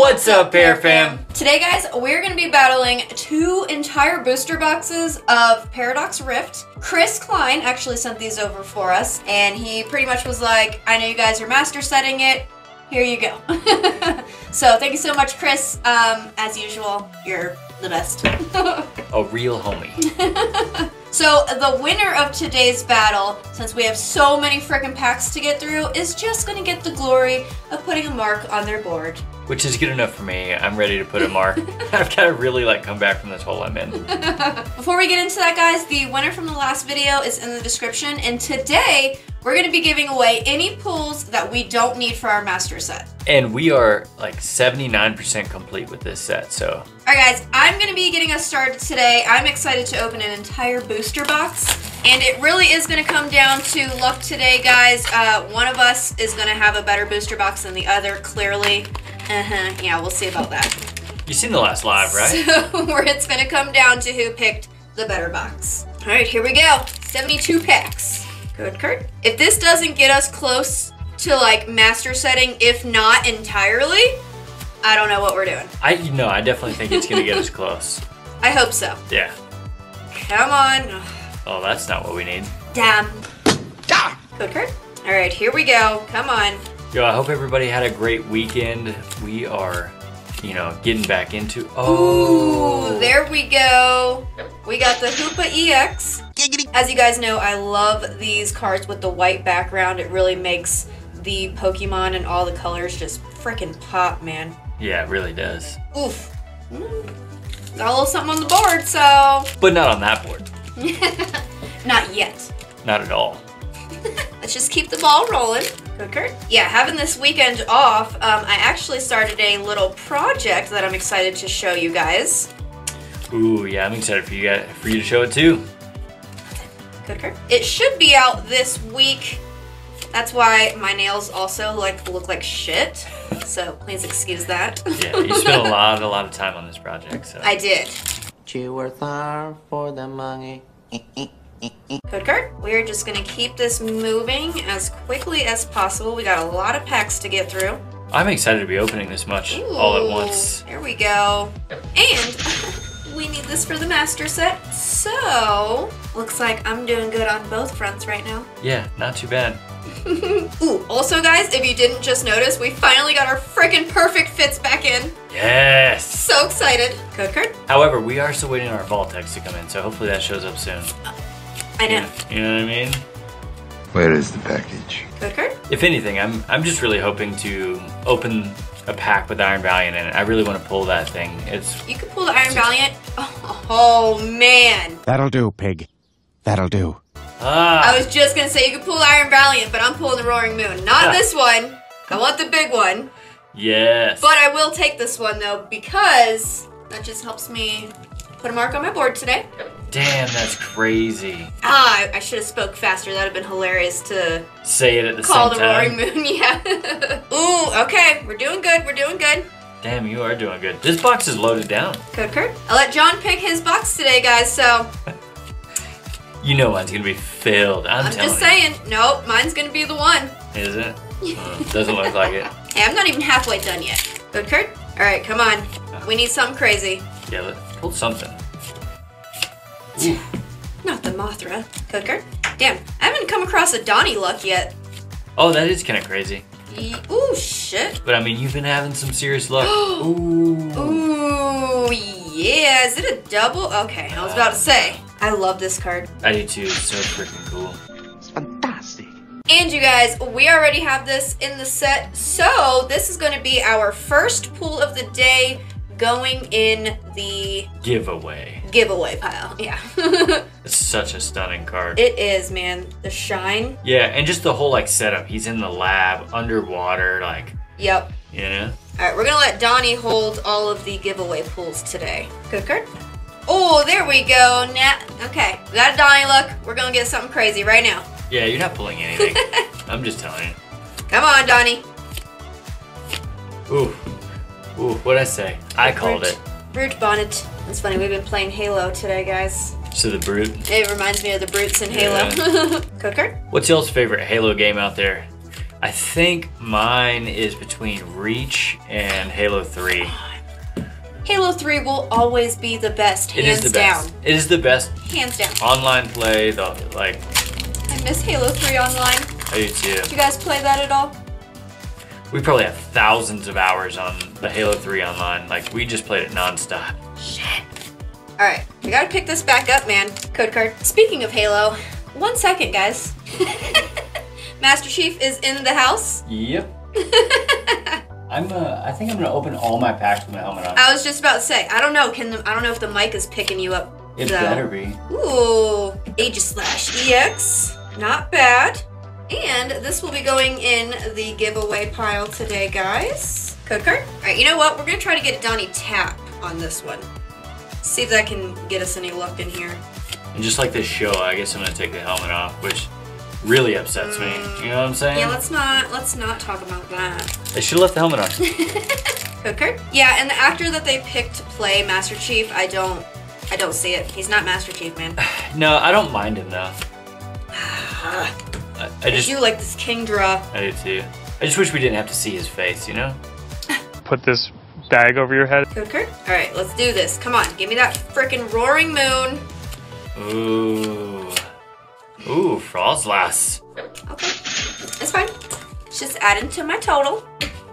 What's up, Pair Fam? Today, guys, we're going to be battling two entire booster boxes of Paradox Rift. Chris Klein actually sent these over for us, and he pretty much was like, I know you guys are master setting it. Here you go. so, thank you so much, Chris. Um, as usual, you're the best. A real homie. So the winner of today's battle, since we have so many freaking packs to get through, is just gonna get the glory of putting a mark on their board. Which is good enough for me. I'm ready to put a mark. I've got to really like come back from this hole I'm in. Before we get into that, guys, the winner from the last video is in the description, and today we're gonna be giving away any pulls that we don't need for our master set. And we are like 79% complete with this set, so. Alright guys, I'm gonna be getting us started today. I'm excited to open an entire booster box. And it really is gonna come down to luck today, guys. Uh, one of us is gonna have a better booster box than the other, clearly. Uh-huh, yeah, we'll see about that. You seen the last live, right? So, where it's gonna come down to who picked the better box. Alright, here we go. 72 packs. Good, Kurt. If this doesn't get us close to like master setting, if not entirely, I don't know what we're doing. I no, I definitely think it's gonna get us close. I hope so. Yeah. Come on. Oh, that's not what we need. Damn. Good, Kurt. Alright, here we go. Come on. Yo, I hope everybody had a great weekend. We are, you know, getting back into. Oh. Ooh, there we go. We got the Hoopa EX. As you guys know, I love these cards with the white background. It really makes the Pokemon and all the colors just freaking pop, man. Yeah, it really does. Oof. Got a little something on the board, so But not on that board. not yet. Not at all. Let's just keep the ball rolling. Good, Yeah, having this weekend off, um, I actually started a little project that I'm excited to show you guys. Ooh, yeah, I'm excited for you guys, for you to show it too. Good, Kurt. It should be out this week. That's why my nails also like look like shit. So please excuse that. Yeah, you spent a lot, a lot of time on this project, so. I did. You worth hard for the money. Good, card. We're just gonna keep this moving as quickly as possible. We got a lot of packs to get through. I'm excited to be opening this much all at once. There we go. And we need this for the master set. So, looks like I'm doing good on both fronts right now. Yeah, not too bad. Ooh, also guys, if you didn't just notice, we finally got our freaking perfect fits back in. Yes! So excited. Code card. However, we are still waiting on our Vault X to come in, so hopefully that shows up soon. Uh, I know. You know what I mean? Where is the package? Good, If anything, I'm I'm just really hoping to open a pack with Iron Valiant in it. I really want to pull that thing. It's You can pull the Iron Valiant. Oh, oh, man. That'll do, pig. That'll do. ah I was just gonna say you could pull Iron Valiant, but I'm pulling the Roaring Moon. Not Ah. this one. I want the big one. yes. But I will take this one though because that just helps me put a mark on my board today. Damn, that's crazy. Ah, I, I should have spoke faster. That'd have been hilarious to Say it at the same time. call same the time. Roaring Moon. Yeah. Ooh, okay. We're doing good. We're doing good. Damn, you are doing good. This box is loaded down. Good, Kurt. I let John pick his box today, guys. So You know mine's gonna be filled. I'm, I'm just saying. Nope, mine's gonna be the one. Is it? Uh, doesn't look like it. Hey, I'm not even halfway done yet. Good, Kurt. All right, come on. We need something crazy. Yeah, let's pull something. Not the Mothra. cooker. Damn, I haven't come across a Donnie luck yet. Oh, that is kind of crazy. Ye- Ooh, shit. But I mean, you've been having some serious luck. Ooh. Ooh, yeah. Is it a double? Okay, I was about to say. I love this card. I do too. It's so freaking cool. It's fantastic. And you guys, we already have this in the set. So this is going to be our first pool of the day going in the Giveaway. Giveaway pile. Yeah. It's such a stunning card. it is, man. The shine. yeah, and just the whole like setup. He's in the lab, underwater, like Yep. you know. All right, we're gonna let Donnie hold all of the giveaway pools today. Good card. Oh, there we go. Now, okay, we got a Donnie look. We're gonna get something crazy right now. Yeah, you're not pulling anything. I'm just telling you. Come on, Donnie. Ooh, ooh. What'd I say? I called Brute. it. Brute bonnet. It's funny. We've been playing Halo today, guys. So the brute. It reminds me of the brutes in Halo. Good card. What's y'all's favorite Halo game out there? I think mine is between Reach and Halo 3. Halo 3 will always be the best, It hands is the down. best. It is the best Hands down. online play. The like, I miss Halo 3 online. I do too. Do you guys play that at all? We probably have thousands of hours on the Halo 3 online. Like we just played it nonstop. Shit. Alright, we gotta pick this back up, man. Code card. Speaking of Halo, one second, guys. Master Chief is in the house. Yep. I'm. Uh, I think I'm gonna open all my packs with my helmet on. I was just about to say, I don't know, can the, I don't know if the mic is picking you up. It though. better be. Ooh, Aegislash EX. Not bad. And this will be going in the giveaway pile today, guys. Card. All right, you know what? We're gonna try to get Donnie Tap on this one. See if that can get us any luck in here. And just like this show, I guess I'm gonna take the helmet off, which really upsets me. Mm. You know what I'm saying? Yeah, let's not let's not talk about that. they should have left the helmet on. Card. Yeah, and the actor that they picked to play Master Chief, I don't I don't see it. He's not Master Chief, man. no, I don't mind him though. Ah. I, I I just, do like this Kingdra. I do too. I just wish we didn't have to see his face. You know? Put this bag over your head. Code card. All right, let's do this. Come on, give me that freaking roaring moon. Ooh. Ooh, Froslass. Okay, it's fine. It's just adding to my total.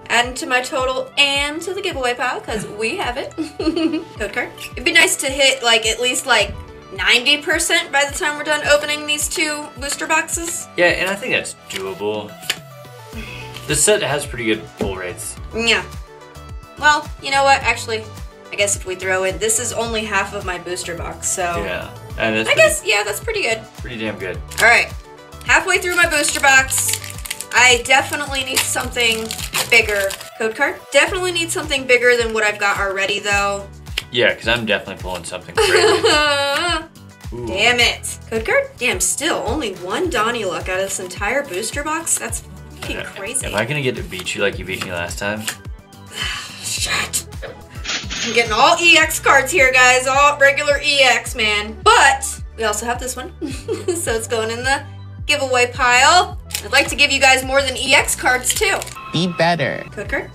Adding to my total and to the giveaway pile because we have it. Code card. It'd be nice to hit like at least like 90% by the time we're done opening these two booster boxes. Yeah, and I think that's doable. This set has pretty good pull rates. Yeah. Well, you know what? Actually, I guess if we throw in, this is only half of my booster box, so Yeah, and I pretty, guess yeah, that's pretty good. pretty damn good. All right, halfway through my booster box. I definitely need something bigger. Code card. Definitely need something bigger than what I've got already, though. Yeah, because I'm definitely pulling something crazy. Ooh. Damn it. Code card? Damn, still only one Donnie luck out of this entire booster box? That's fucking crazy. Am I gonna get to beat you like you beat me last time? Shit. I'm getting all EX cards here, guys. All regular EX, man. But we also have this one. so it's going in the giveaway pile. I'd like to give you guys more than EX cards, too. Be better. Code card.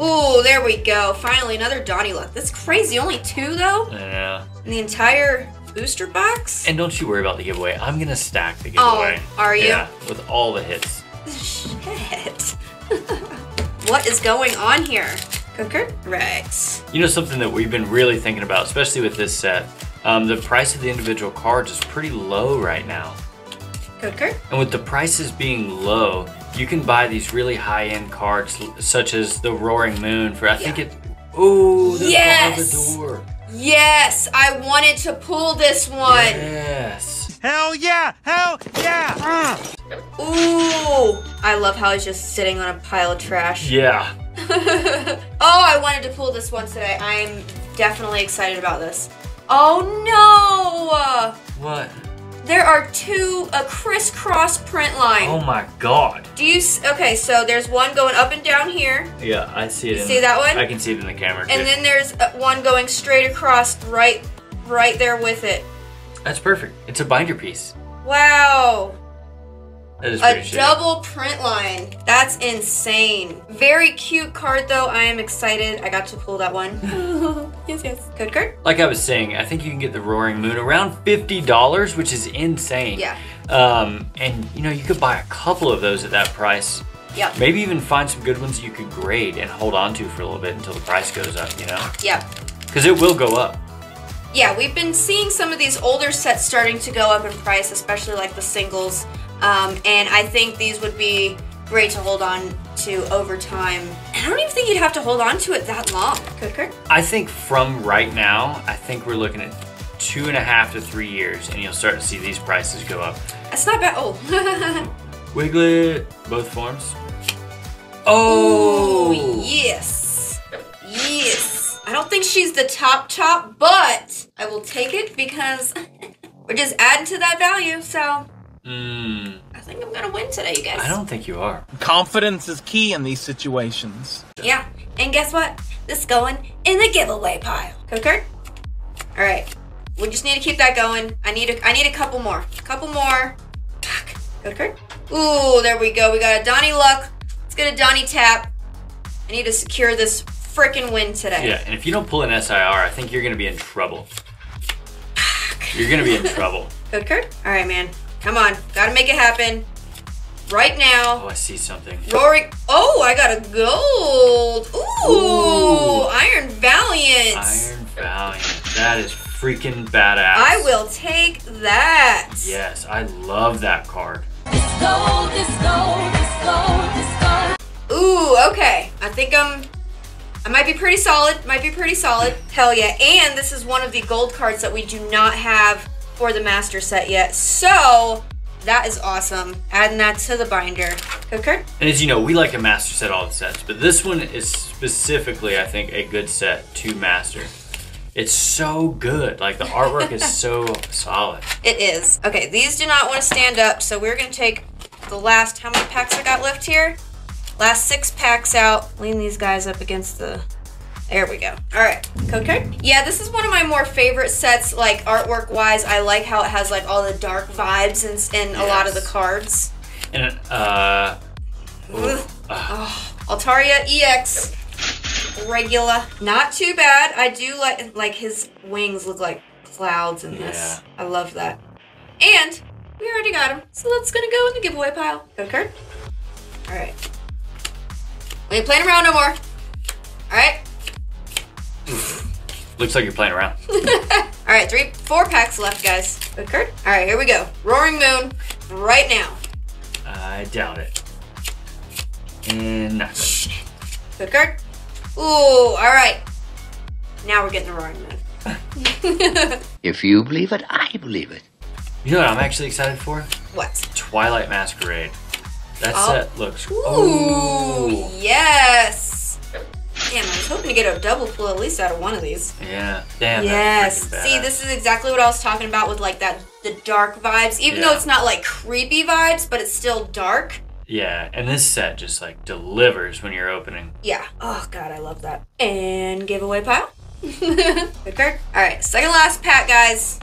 Ooh, there we go. Finally, another Donnie luck. That's crazy. Only two, though, Yeah. in the entire booster box? And don't you worry about the giveaway. I'm gonna stack the giveaway. Oh, giveaway. are you? Yeah, with all the hits. Shit. what is going on here? Card? Right. You know something that we've been really thinking about, especially with this set. Um, the price of the individual cards is pretty low right now. Code card? And with the prices being low, you can buy these really high-end cards, such as the Roaring Moon for I think Yeah. it. Ooh, the Yes! the door. Yes, I wanted to pull this one. Yes. Hell yeah! Hell yeah! Ooh, I love how he's just sitting on a pile of trash. Yeah. oh, I wanted to pull this one today. I'm definitely excited about this. Oh no! What? There are two a crisscross print line. Oh my God. Do you? Okay, so there's one going up and down here, Yeah, I see it. You in see the- that one? I can see it in the camera. and too. then there's uh, one going straight across, right, right there with it. That's perfect. It's a binder piece. Wow. A double print line. That's insane. Very cute card though. I am excited. I got to pull that one. yes, yes. Code card? Like I was saying, I think you can get the Roaring Moon around fifty dollars, which is insane. Yeah. Um, and you know you could buy a couple of those at that price. Yeah. Maybe even find some good ones you could grade and hold on to for a little bit until the price goes up. You know, Yeah. because it will go up. Yeah, we've been seeing some of these older sets starting to go up in price, especially like the singles. Um, and I think these would be great to hold on to over time. I don't even think you'd have to hold on to it that long. Code card? I think from right now, I think we're looking at two and a half to three years, and you'll start to see these prices go up. That's not bad. Oh. Wiglett, both forms. Oh, Oh, yes. Yes. I don't think she's the top top, but I will take it because we're just adding to that value. So Mm, I think I'm gonna win today, you guys. I don't think you are. Confidence is key in these situations. Yeah. And guess what? This is going in the giveaway pile. Code card? Alright. We just need to keep that going. I need a I need a couple more. A couple more. Fuck. Okay. Ooh, there we go. We got a Donnie Luck. Let's get a Donnie Tap. I need to secure this freaking win today. Yeah, and if you don't pull an SIR, I think you're gonna be in trouble. You're gonna be in trouble. Good card? Alright, man. Come on. Gotta make it happen. Right now. Oh, I see something. Roaring. Oh, I got a gold. Ooh, Ooh. Iron Valiant. Iron Valiant. That is freaking badass. I will take that. Yes, I love that card. Ooh, okay. I think I'm. I might be pretty solid. Might be pretty solid. Hell yeah. And this is one of the gold cards that we do not have for the master set yet. So that is awesome. Adding that to the binder. Card. And as you know, we like a master set all the sets, but this one is specifically, I think, a good set to master. It's so good. Like the artwork is so solid. It is. Okay, these do not want to stand up, so we're gonna take the last. How many packs I got left here? Last six packs out. Lean these guys up against the. There we go. All right, code card. Yeah, this is one of my more favorite sets, like artwork wise. I like how it has like all the dark vibes in, in a lot of the cards. And uh, Ugh. Oh, Altaria EX. Regular. Not too bad. I do like like his wings look like clouds in this. Yeah. I love that. And we already got him. So that's gonna go in the giveaway pile. Code card. Alright. We ain't playing around no more. Alright. Looks like you're playing around. Alright, three four packs left, guys. Code card. Alright, here we go. Roaring Moon. Right now. I doubt it. Mm, and nothing. Code card. Ooh, alright. Now we're getting the Roaring Moon. If you believe it, I believe it. You know what I'm actually excited for? what? Twilight Masquerade. That Oh. set looks. Ooh, Oh. yes. Damn, I was hoping to get a double pull at least out of one of these. Yeah. Damn. yes. See, this is exactly what I was talking about with like that the dark vibes. Even though it's not like creepy vibes, but it's still dark. Yeah, and this set just like delivers when you're opening. Yeah. Oh god, I love that. And giveaway pile. Good card. All right, second last pack, guys.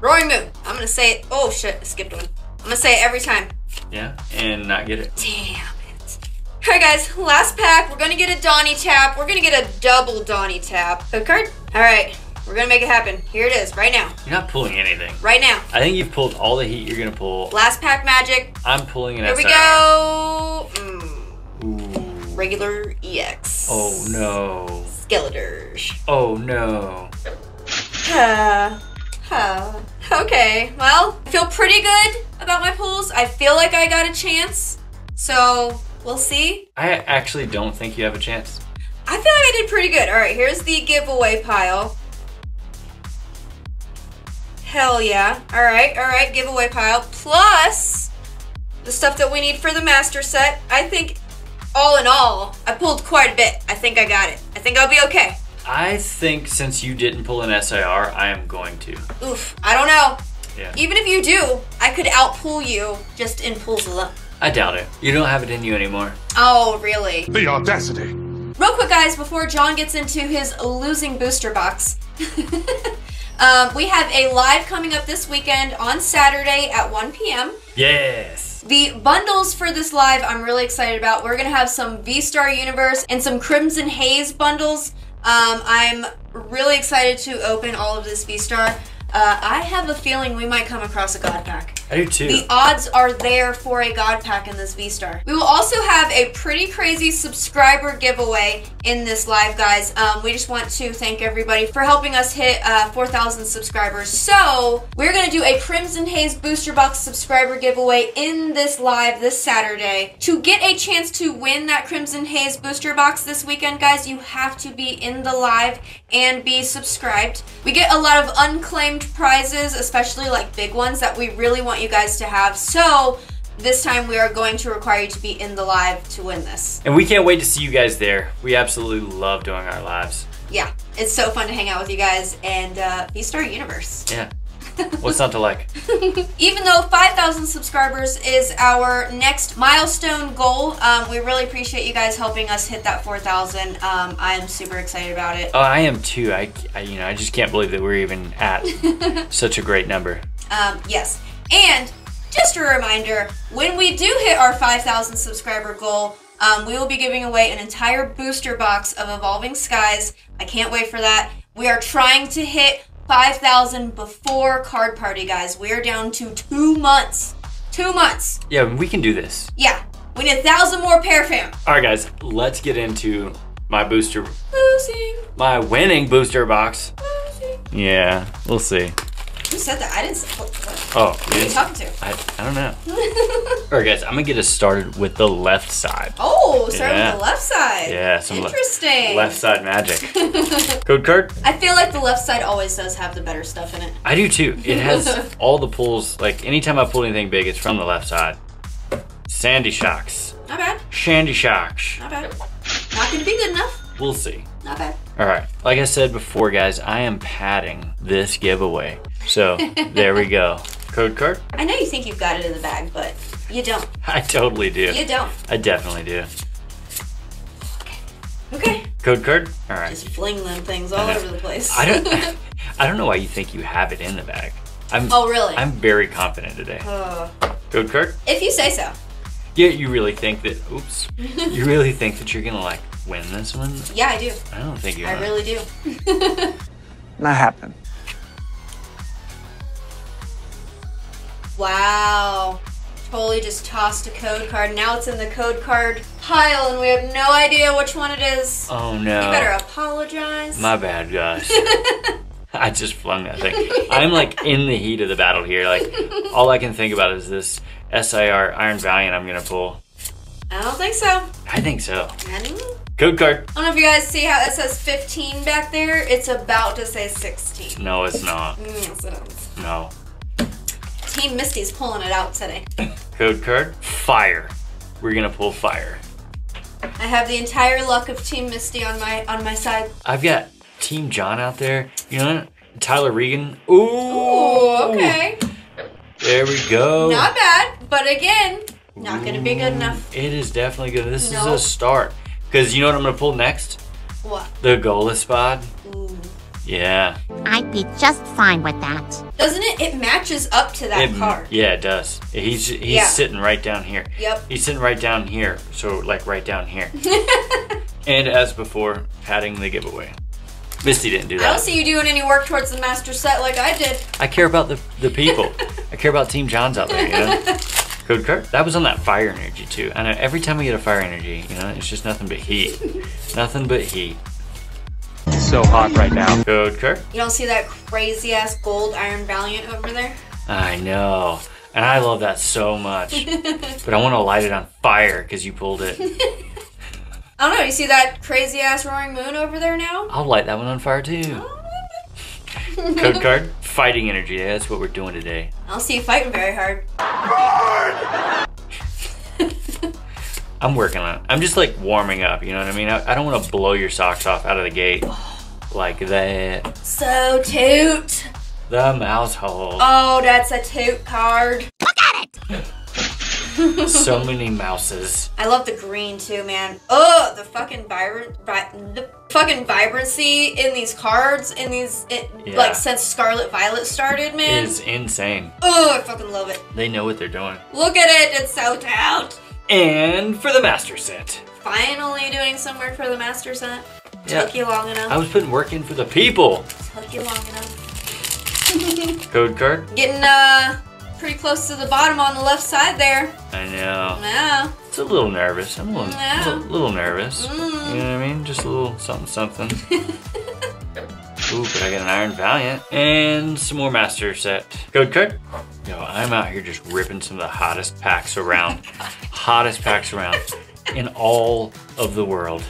Roaring Moon. I'm gonna say it. Oh shit, I skipped one. I'm gonna say it every time. Yeah, and not get it. Damn. Alright guys, last pack. We're gonna get a Donny tap. We're gonna get a double Donny tap. Code card? Alright, we're gonna make it happen. Here it is, right now. You're not pulling anything. Right now. I think you've pulled all the heat you're gonna pull. Last pack magic. I'm pulling an Here we go. Mm, Ooh. regular EX. Oh no. Skeletors. Oh no. Huh. Huh. Okay, well, I feel pretty good about my pulls. I feel like I got a chance. So, we'll see. I actually don't think you have a chance. I feel like I did pretty good. All right, here's the giveaway pile. Hell yeah. All right, all right, giveaway pile. Plus the stuff that we need for the master set. I think all in all, I pulled quite a bit. I think I got it. I think I'll be okay. I think since you didn't pull an SIR, I am going to. Oof, I don't know. Yeah. Even if you do, I could outpull you just in pulls alone. I doubt it. You don't have it in you anymore. Oh, really? The audacity. Real quick, guys, before John gets into his losing booster box, um, we have a live coming up this weekend on Saturday at 1 p.m. Yes. The bundles for this live, I'm really excited about. We're gonna have some V Star Universe and some Crimson Haze bundles. Um, I'm really excited to open all of this V Star. Uh, I have a feeling we might come across a God Pack. I do too. The odds are there for a God Pack in this V Star. We will also have a pretty crazy subscriber giveaway in this live, guys. Um, we just want to thank everybody for helping us hit uh, 4,000 subscribers. So, we're going to do a Crimson Haze Booster Box subscriber giveaway in this live this Saturday. To get a chance to win that Crimson Haze Booster Box this weekend, guys, you have to be in the live and be subscribed. We get a lot of unclaimed prizes, especially like big ones that we really want you guys to have. So, this time we are going to require you to be in the live to win this. and we can't wait to see you guys there. We absolutely love doing our lives. Yeah, it's so fun to hang out with you guys and uh, V-Star Universe. Yeah. What's not to like? Even though 5,000 subscribers is our next milestone goal, um, we really appreciate you guys helping us hit that 4,000. Um, I am super excited about it. Oh, I am too. I, I, you know, I just can't believe that we're even at such a great number. Um, yes. And just a reminder when we do hit our 5,000 subscriber goal, um, we will be giving away an entire booster box of Evolving Skies. I can't wait for that. We are trying to hit 5,000 before Card Party, guys. We are down to two months. Two months. Yeah, we can do this. Yeah. We need a thousand more pair fam. All right, guys, let's get into my booster, Losing. my winning booster box. Losing. Yeah, we'll see. Who said that? I didn't what? Oh, Who are you talking to? I, I don't know. All right, guys, I'm gonna get us started with the left side. Oh, start Yeah. with the left side. Yeah, some le- Interesting. Left side magic. Code card? I feel like the left side always does have the better stuff in it. I do too. It has all the pulls. Like anytime I pull anything big, it's from the left side. Sandy shocks, Not bad. shandy shocks. Not bad. Not gonna be good enough. We'll see. Not bad. All right. Like I said before, guys, I am padding this giveaway. So there we go. Code card? I know you think you've got it in the bag, but you don't. I totally do. You don't. I definitely do. Okay. Code card? All right. Just fling them things all over the place. I don't. I don't know why you think you have it in the bag. I'm. oh, really? I'm very confident today. Uh, Code card? if you say so. Yeah, you really think that? Oops. you really think that you're gonna like win this one? Yeah, I do. I don't think you. I really do. Not happening. Wow. Totally just tossed a code card. Now it's in the code card pile, and we have no idea which one it is. Oh no. You better apologize. My bad, guys. I just flung that thing. I'm like in the heat of the battle here. Like all I can think about is this SIR Iron Valiant I'm gonna pull. I don't think so. I think so. I. Code card. I don't know if you guys see how it says 15 back there. It's about to say 16. No, it's not. Mm, Yes, it is. No. Team Misty's pulling it out today. Code card. Fire. We're gonna pull fire. I have the entire luck of Team Misty on my on my side. I've got Team John out there. You know, Tyler Regan. Ooh. Ooh, okay. There we go. Not bad, but again, not gonna be good enough. It is definitely good. This is a start. Because you know what I'm gonna pull next? What? The Golisopod. Ooh. Yeah. I'd be just fine with that. Doesn't it? It matches up to that It- card. Yeah, it does. He's he's Yeah. sitting right down here. Yep. He's sitting right down here. So like right down here. and as before, padding the giveaway. Misty didn't do that. I don't that. see you doing any work towards the master set like I did. I care about the the people. I care about Team John's out there, you know? Code card? That was on that fire energy too. I know uh, every time we get a fire energy, you know, it's just nothing but heat. nothing but heat. So hot right now. Code card? You don't see that crazy ass gold Iron Valiant over there? I know. And I love that so much. but I want to light it on fire because you pulled it. I don't know. You see that crazy ass Roaring Moon over there now? I'll light that one on fire too. Oh. Code card? Fighting energy. Eh? That's what we're doing today. I don't see you fighting very hard. I'm working on it. I'm just like warming up, you know what I mean? I, I don't want to blow your socks off out of the gate oh. Like that. So toot. The mouse hole. Oh, that's a toot card. Look at it! so many mouses. I love the green too, man. Oh, the fucking vibrant, vi- the fucking vibrancy in these cards, in these, it, Yeah. like since Scarlet Violet started, man. Is insane. Oh, I fucking love it. They know what they're doing. Look at it, it's so toot. And for the master set. Finally doing some work for the master set. Yeah. Took you long enough. I was putting work in for the people. Took you long enough. Code card? Getting uh pretty close to the bottom on the left side there. I know. Yeah. It's a little nervous. I'm a little, Yeah. little, little nervous. Mm. You know what I mean? Just a little something, something. Ooh, but I got an Iron Valiant and some more Master set. Code card? Yo, I'm out here just ripping some of the hottest packs around. hottest packs around in all of the world.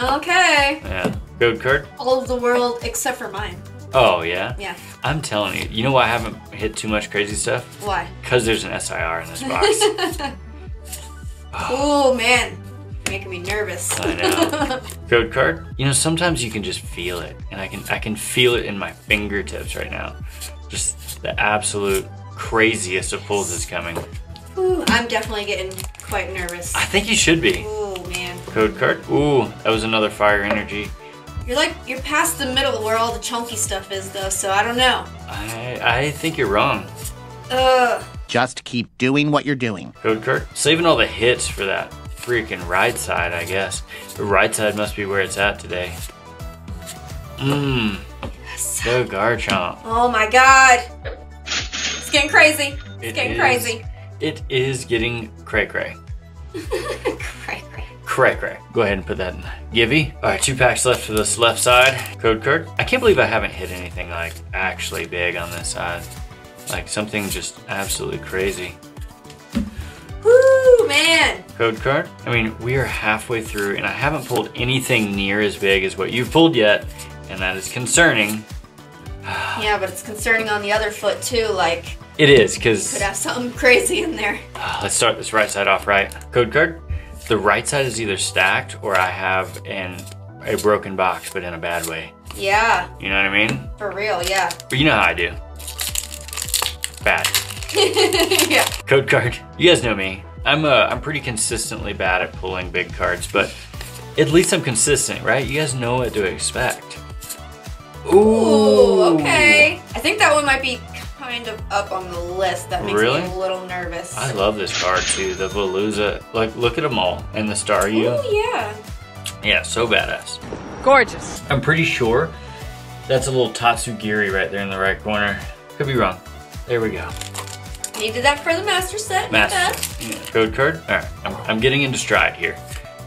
Okay. Yeah. Code card? All of the world except for mine. Oh, yeah? Yeah. I'm telling you. You know why I haven't hit too much crazy stuff? Why? Because there's an SIR in this box. Oh man. Making me nervous. I know. Code card? You know, sometimes you can just feel it. And I can I can feel it in my fingertips right now. Just the absolute craziest of pulls is coming. Ooh, I'm definitely getting quite nervous. I think you should be. Ooh. Code card? Ooh, that was another fire energy. You're like you're past the middle where all the chunky stuff is though, so I don't know. I I think you're wrong. Ugh. Just keep doing what you're doing. Code card. Saving all the hits for that freaking right side, I guess. The right side must be where it's at today. Mmm. The Garchomp. Oh my god. It's getting crazy. It's It getting is- crazy. It is getting cray cray. Cray, cray. Cray cray. Go ahead and put that in. Givey. All right, two packs left for this left side. Code card. I can't believe I haven't hit anything like actually big on this side. Like something just absolutely crazy. Woo, man. Code card. I mean, we are halfway through and I haven't pulled anything near as big as what you've pulled yet. And that is concerning. Yeah, but it's concerning on the other foot too. Like, It is, because could have something crazy in there. let's start this right side off right. Code card. The right side is either stacked or I have an a broken box, but in a bad way. Yeah, You know what I mean? for real. Yeah. But you know how I do. Bad. yeah. Code card. You guys know me. I'm uh, I'm pretty consistently bad at pulling big cards, but at least I'm consistent, right? You guys know what to expect. Ooh, okay. I think that one might be kind of up on the list. That makes Really? me a little nervous. I love this card too, the Veluza. Like, look at them all, and the Staryu. Oh yeah. Yeah, so badass. Gorgeous. I'm pretty sure that's a little Tatsugiri right there in the right corner. Could be wrong. There we go. Needed that for the master set. Master. Yeah. Code card. All right, I'm, I'm getting into stride here.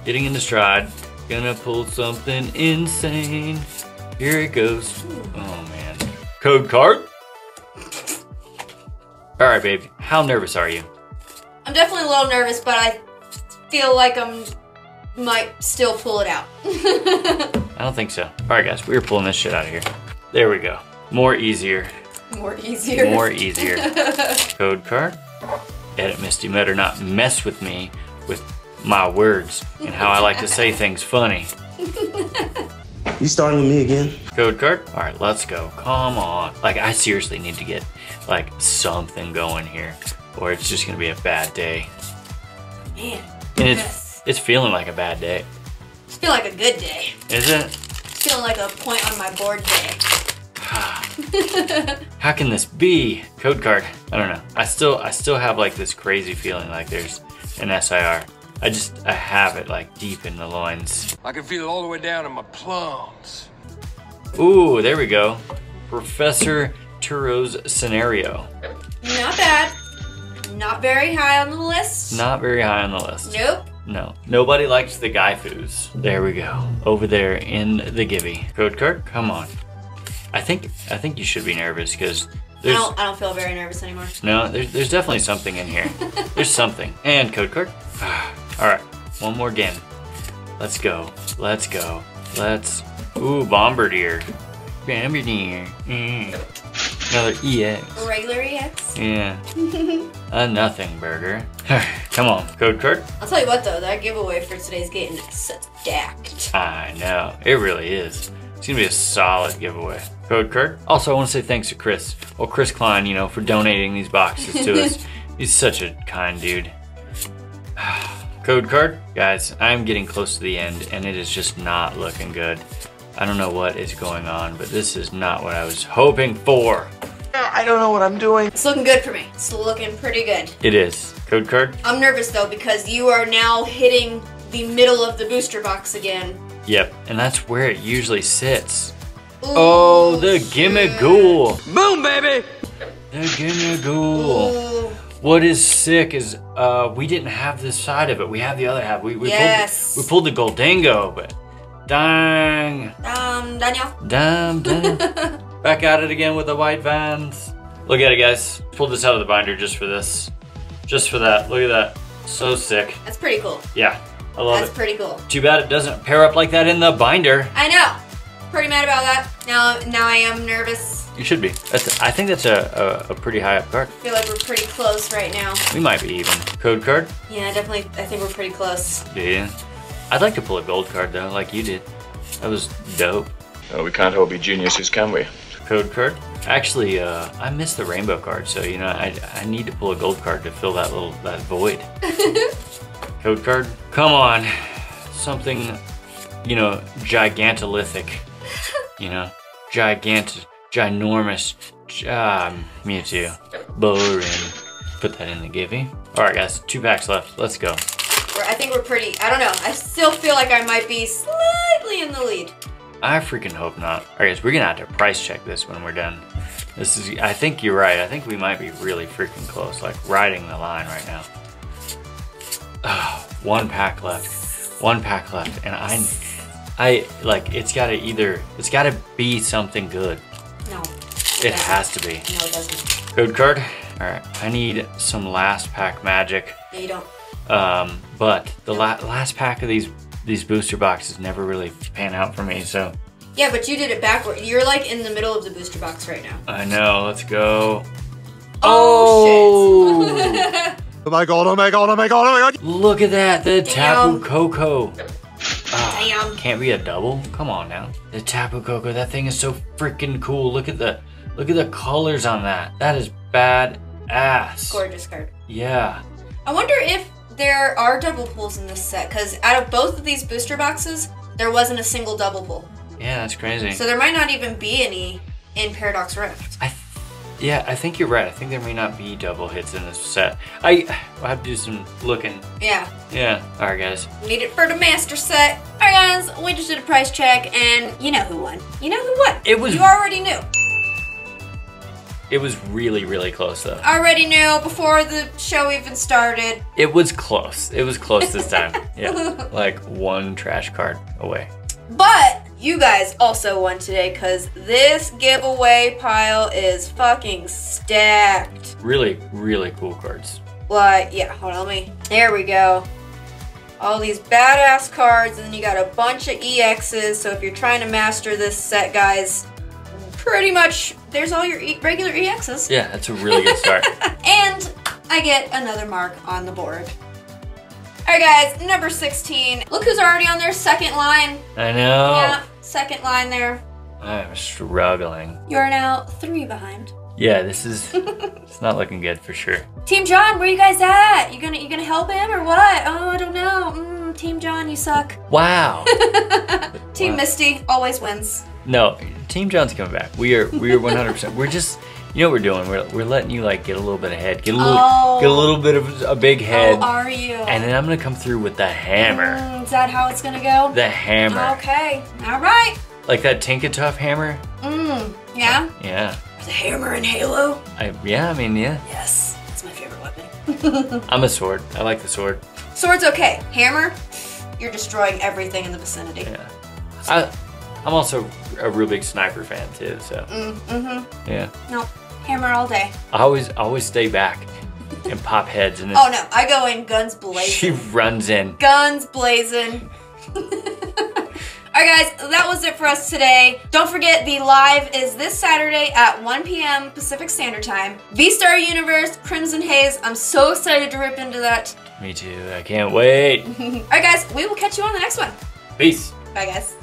Getting into stride. Gonna pull something insane. Here it goes. Oh man. Code card. All right, babe. How nervous are you? I'm definitely a little nervous, but I feel like I'm might still pull it out. I don't think so. All right, guys. We're pulling this shit out of here. There we go. More easier. More easier. More easier. Code card. Edit Misty better not mess with me with my words and how I like to say things funny. You starting with me again? Code card? Alright, let's go. Come on. Like, I seriously need to get, like, something going here. Or it's just gonna be a bad day. Man, And it's, Yes. it's feeling like a bad day. It's feel like a good day. Is it? It's Feeling like a point on my board day. How can this be? Code card. I don't know. I still, I still have, like, this crazy feeling like there's an SIR. I just, I have it, like, deep in the loins. I can feel it all the way down in my plums. Ooh, there we go. Professor Turo's scenario. Not bad. Not very high on the list. Not very high on the list. Nope. No. Nobody likes the Gaifus. There we go. Over there in the Gibby. Code card? Come on. I think I think you should be nervous because I don't, I don't feel very nervous anymore. no there's, there's definitely something in here. there's something. And code card. All right, one more game. Let's go. Let's go. Let's. Ooh, Bombirdier. Bombirdier. Mm. Another EX. Regular EX. Yeah. A nothing burger. Come on, code card. I'll tell you what though, that giveaway for today's getting stacked. I know. It really is. It's gonna be a solid giveaway. Code card. Also, I want to say thanks to Chris. Well, Chris Klein, you know, for donating these boxes to us. He's such a kind dude. Code card. Guys, I'm getting close to the end and it is just not looking good. I don't know what is going on, but this is not what I was hoping for. I don't know what I'm doing. It's looking good for me. It's looking pretty good. It is. Code card. I'm nervous though because you are now hitting the middle of the booster box again. Yep, and that's where it usually sits. Ooh, Oh, the Gimmighoul. Boom, baby! The Gimmighoul. Ooh. What is sick is uh, we didn't have this side of it. We have the other half. We, we Yes. pulled we pulled the Gholdengo, but dang, Um, Daniel. damn. Back at it again with the white vans. Look at it, guys. Pulled this out of the binder just for this, just for that. Look at that, so sick. That's pretty cool. Yeah, I love That's it. That's pretty cool. Too bad it doesn't pair up like that in the binder. I know. Pretty mad about that. Now, now I am nervous. You should be. That's. I think that's a, a, a pretty high up card. I feel like we're pretty close right now. We might be even. Code card. Yeah, definitely. I think we're pretty close. Yeah. I'd like to pull a gold card though, like you did. That was dope. Oh, we can't all be geniuses, can we? Code card. Actually, uh, I missed the rainbow card, so you know I, I need to pull a gold card to fill that little that void. Code card. Come on, something, you know, gigantolithic. You know, gigant, ginormous. Ah, Mewtwo. Boring. Put that in the givey. All right, guys, two packs left. Let's go. I think we're pretty. I don't know. I still feel like I might be slightly in the lead. I freaking hope not. All right, guys, we're gonna have to price check this when we're done. This is, I think you're right. I think we might be really freaking close, like riding the line right now. Oh, one pack left. One pack left. And I, I, like, it's gotta either, it's gotta be something good. No. It has to be. No, it doesn't. Code card. All right, I need some last pack magic. Yeah, you don't. Um, but the la last pack of these these booster boxes never really pan out for me, so Yeah, but you did it backward. You're like in the middle of the booster box right now. I know. Let's go. Oh, shit. Oh my god, oh my god, oh my god, oh my god! Look at that, the Tapu Damn. Koko. Ah, Damn. Can't be a double. Come on now. The Tapu Koko, that thing is so freaking cool. Look at the look at the colors on that. That is bad ass. Gorgeous card. Yeah. I wonder if there are double pulls in this set, because out of both of these booster boxes, there wasn't a single double pull. Yeah, that's crazy. So there might not even be any in Paradox Rift. I th- yeah, I think you're right. I think there may not be double hits in this set. I I have to do some looking. Yeah, Yeah. All right, guys. need it for the master set. Alright guys, we just did a price check, and you know who won. You know who won. It was- You already knew. It was really really close though. Already knew before the show even started. It was close. It was close this time. Yeah. Like one trash card away. But you guys also won today because this giveaway pile is fucking stacked. Really really cool cards. Like, yeah, hold on, let me. There we go. All these badass cards, and then you got a bunch of EXs. So if you're trying to master this set, guys, pretty much there's all your e- regular EXs. Yeah, that's a really good start. And I get another mark on the board. Alright, guys, number 16. Look who's already on their second line. I know. Yeah, second line there. I'm struggling. You're now three behind. Yeah, this is it's not looking good for sure. Team John, where are you guys at? You gonna you gonna help him or what? Oh, I don't know. Mm, Team John, you suck. Wow. Team Wow. Misty always wins. No, Team John's coming back. We are we are 100%. We're just you know what we're doing? We're, we're letting you like get a little bit ahead. Get a little Oh. get a little bit of a big head. Oh, are you? and then I'm going to come through with the hammer. Mm, is that how it's gonna go? The hammer. Okay. All right. Like that Tinkatuff hammer? Mm. Yeah. Yeah. The hammer in Halo. I yeah, I mean, yeah. Yes, that's my favorite weapon. I'm a sword. I like the sword. Sword's okay. Hammer, you're destroying everything in the vicinity. Yeah. I I'm also a real big sniper fan too, so Mm, mm-hmm. yeah. No, hammer all day. I always I always stay back and pop heads and then Oh no, I go in guns blazing. she runs in. Guns blazing. Alright guys, that was it for us today. Don't forget the live is this Saturday at 1 p.m. Pacific Standard Time. V-Star Universe, Crimson Haze. I'm so excited to rip into that. Me too. I can't wait. Alright guys, we will catch you on the next one. Peace. Bye guys.